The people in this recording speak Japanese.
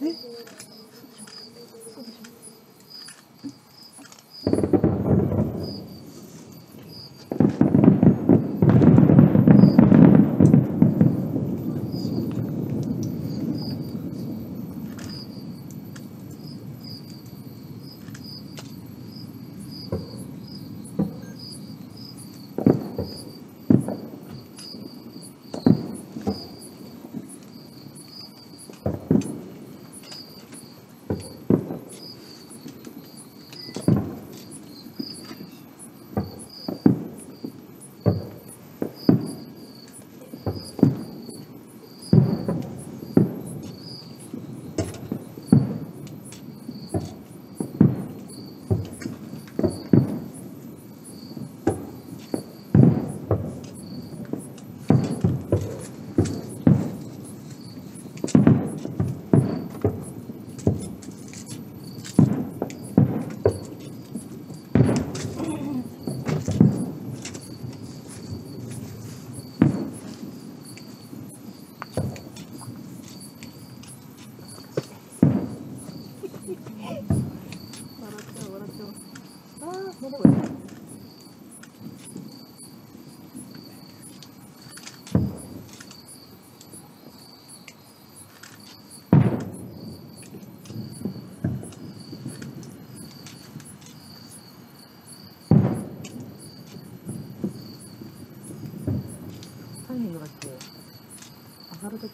Hmm? タイミングだっけ？上がるとき